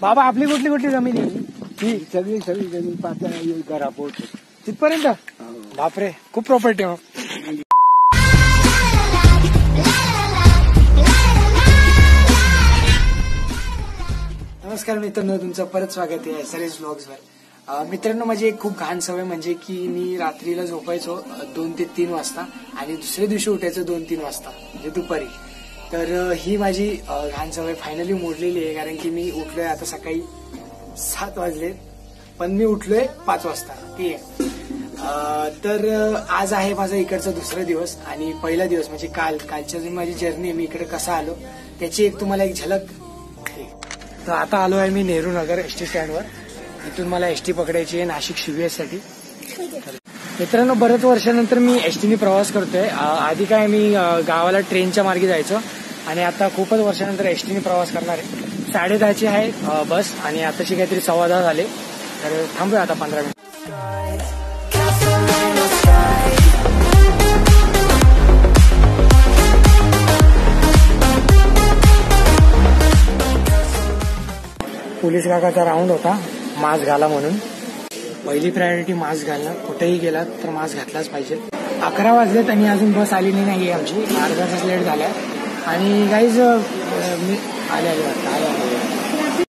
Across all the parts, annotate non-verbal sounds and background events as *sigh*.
बाबा आपली कुठली कुठली जमीन आहे? ही सगळी सगळी जमीन घरा पोहोच तिथपर्यंत? बापरे खूप प्रॉपर्टी मग नमस्कार मित्रांनो तुमचं परत स्वागत आहे सरेज ब्लॉग्स वर मित्रांनो माझी एक खूप घाण सवय म्हणजे की मी रात्रीला झोपायचो दोन ते तीन वाजता आणि दुसऱ्या दिवशी उठायचो दोन तीन वाजता म्हणजे दुपारी. तर ही माझी घाण सवय फायनली मोडलेली आहे कारण की मी उठलोय आता सकाळी सात वाजले पण मी उठलोय पाच वाजता ठीक आहे. तर आज आहे माझा इकडचा दुसरा दिवस आणि पहिला दिवस म्हणजे काल. कालच्या जी माझी जर्नी मी इकडे कसा आलो त्याची एक तुम्हाला एक झलक आहे. तर आता आलो आहे मी नेहरू नगर एस टी स्टँडवर इथून मला एस टी पकडायची आहे नाशिक शिवएससाठी मित्रांनो बऱ्याच वर्षानंतर मी एस टीने प्रवास करतोय. आधी काय मी गावाला ट्रेनच्या मार्गे जायचो. आणि आता खूपच वर्षानंतर एस टीने प्रवास करणार. आहे साडे दहाची आहे बस आणि आताची काहीतरी सव्वा दहा झाले. तर थांबूया आता पंधरा मिनिट. पोलीस काकाचा राऊंड होता मास्क घाला म्हणून. पहिली प्रायोरिटी मास्क घालणं. कुठेही गेलात तर मास्क घातलाच पाहिजे. अकरा वाजलेत आणि अजून बस आलेली नाही आमची. अर्धा तास लेट झाल्या. आणि गाईज मी आले आले आले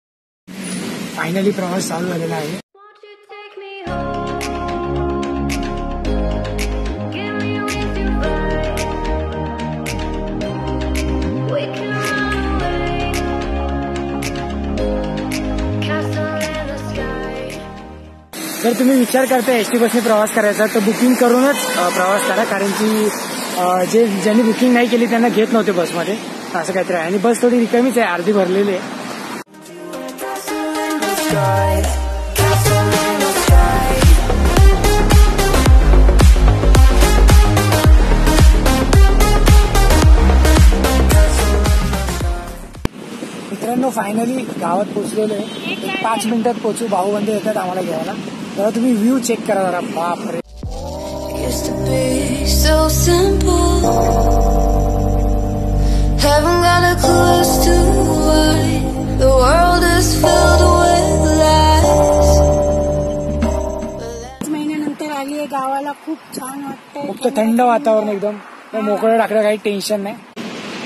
फायनली प्रवास चालू झालेला आहे. जर तुम्ही विचार करता एस टी बसने प्रवास करायचा तर बुकिंग करूनच प्रवास करा कारण की जे ज्यांनी बुकिंग नाही केली त्यांना घेत नव्हते बसमध्ये. असं काहीतरी आहे. आणि बस थोडी रिकामीच आहे अर्धी भरलेली आहे. मित्रांनो फायनली गावात पोहोचलेलो आहे. एक पाच मिनिटात पोहोचू भाऊबंद येतात आम्हाला घ्यायला. तेव्हा तुम्ही व्ह्यू चेक करा जरा. बापरे. फक्त थंड वातावरण एकदम. मोकळं टाकलं काही टेन्शन नाही.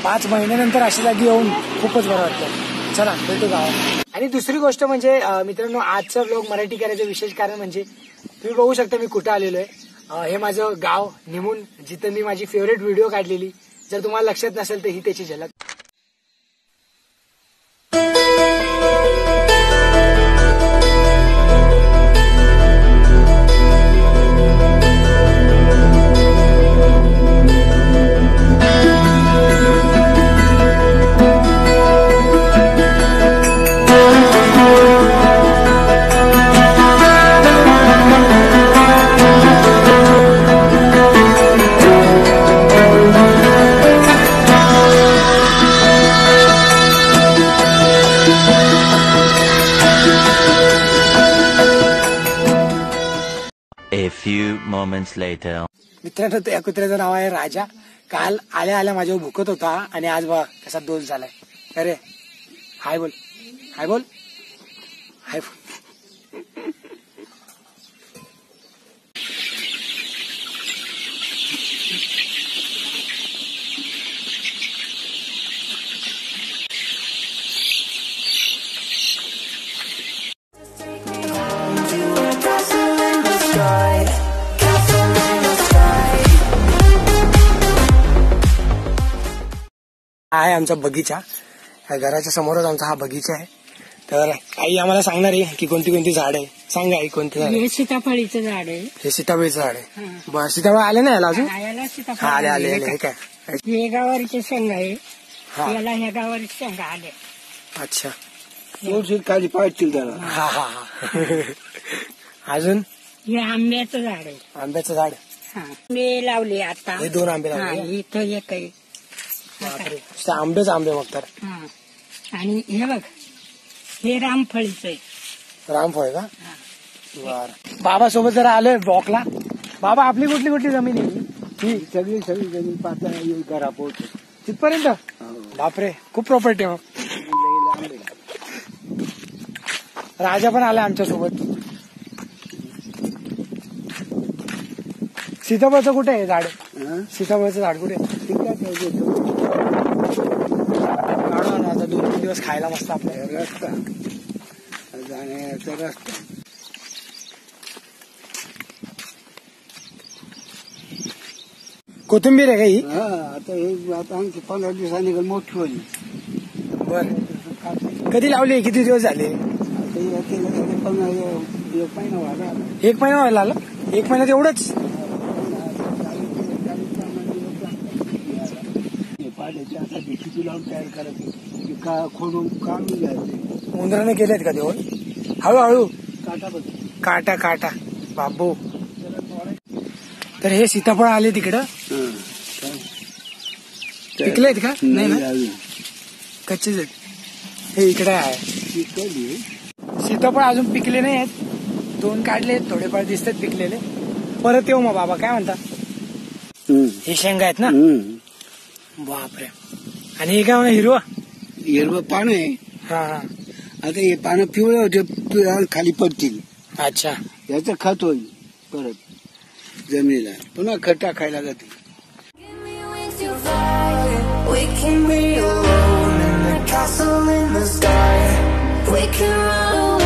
पाच महिन्यानंतर अशा जागी येऊन खूपच बरं वाटतं चला भेटू गावात. आणि दुसरी गोष्ट म्हणजे मित्रांनो आजचं लोक मराठी करायचं विशेष कारण म्हणजे तुम्ही बघू शकता मी कुठं आलेलो आहे. हे माझं गाव निमून जिथं मी माझी फेवरेट व्हिडिओ काढलेली. जर तुम्हाला लक्षात नसेल तर ही त्याची झलक. Moments later. मित्रांनो त्या कुत्र्याचं नाव आहे राजा काल आल्या आल्या माझ्यावर भुकत होता आणि आज बा कसा दोष झालाय. अरे हाय बोल. हाय बोल. हाय बोल हा आहे आमचा बगीचा. या घराच्या समोरच आमचा हा बगीचा आहे. तर आई आम्हाला सांगणार आहे की कोणती कोणती झाड आहे. सांगा आई कोणती झाड हे सीताफळीचं झाड आहे. हे सीताफळीचं झाड आहे. बरं सीताफळ आले नाही याला अजून? हा आले आले. आले. हे काय? हे गावारीचे शेंग आहे. हा. याला ह्या गावारीचे शेंग आले. अच्छा. थोडीशी खाली पाहतील त्याला. हा हा हा. अजून? हे आंब्याचं झाड आहे. आंब्याचं झाड. हा. आंबे लावले आता. हे दोन आंबे हा लावले. इथं एक आहे. बापरे. नुसते आंबेच आंबे मग तर हा. आणि हे बघ हे रामफळीचं आहे. रामफळ का? बर. बाबा सोबत जरा आलोय वॉकला. बाबा आपली कुठली कुठली जमीन आहे? ही सगळी सगळी जमीन पाहता घरा पोहोच तिथपर्यंत? बापरे खूप प्रॉपर्टी मग. राजा पण आला आमच्यासोबत सीताफळचं कुठे आहे झाड? हं? सीताफळचं झाड कुठे आहे? ठीक आहे ते घेतो. काढू आणू आता दोन तीन दिवस खायला मस्त आपल्या रस्ता. जाण्याचा रस्ता. कोथिंबीर आहे का ही? हा आता हे आता आणखी पंधरा दिवसांनी गल मोठी होईल. बर. कधी लावली किती दिवस झाले? आता हे केलं तर ते पंधरा एक महिना व्हायला आला. एक महिना व्हायला आला? एक महिन्यात एवढंच? हे आता किती लावून तयार करायचं? का खोडून काढून घ्यायचे उंदराने केलेत का देवळ हळूहळू? काटा बघ. काटा काटा. बाबू. तर हे सीताफळ आले तिकडं? हं. पिकलेत का? नाही ना? अजून. कच्चेच आहेत. हे इकडे आहे. सीताफळ अजून पिकले नाही आहेत. दोन काढले थोडेफार दिसतात पिकलेले. परत येऊ मग बाबा काय म्हणता? हं. शेंगा आहेत ना. बापरे. आणि हे काय म्हणा हिरवा? हिरवं पानं आहे. आता हे पानं पिवळं होते खाली पडतील. अच्छा. याचं खत होईल परत जमिनीला. पुन्हा खत टाकायला जाते Waking me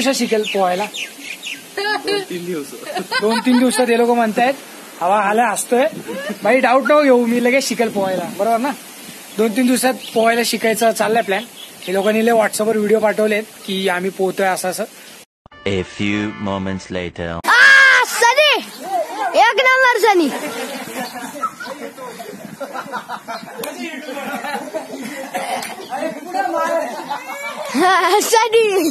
दिवसात शिकेल पोहायला दोन तीन दिवसात हे लोक म्हणतायत हवा आला असतोय. बाई डाऊट नको घेऊ मी लगेच शिकेल पोहायला. बरोबर ना? दोन तीन दिवसात पोहायला शिकायचं चाललंय प्लॅन हे लोकांनी लय व्हॉट्सअपवर व्हिडिओ पाठवलेत की आम्ही पोहतोय असं असं. A few moments later. Sunny! एक नंबर सनी! *laughs* सनी!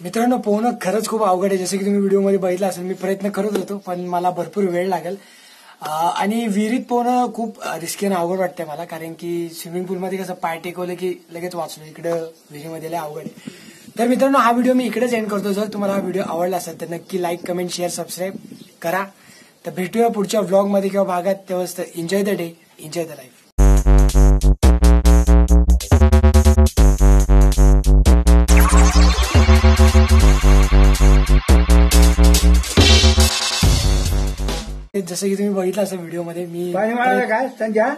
मित्रांनो पोहणं खरंच खूप अवघड आहे. जसं की तुम्ही व्हिडिओमध्ये बघितलं असेल मी प्रयत्न करत होतो पण मला भरपूर वेळ लागेल. आणि विहिरीत पोहणं खूप रिस्की आणि अवघड वाटतंय मला कारण की स्विमिंग पूलमध्ये कसं पाय टेकवलं की लगेच वाचलो इकडं विहिरीमध्ये लय अवघड आहे. तर मित्रांनो हा व्हिडिओ मी इकडेच एंड करतो. जर तुम्हाला हा व्हिडिओ आवडला असेल तर नक्की लाईक कमेंट शेअर सबस्क्राईब करा. तर भेटूया पुढच्या व्लॉगमध्ये किंवा भागात. तेव्हाच enjoy the day enjoy the life जसं की तुम्ही बघितलं असं व्हिडिओमध्ये मी काय? संध्या?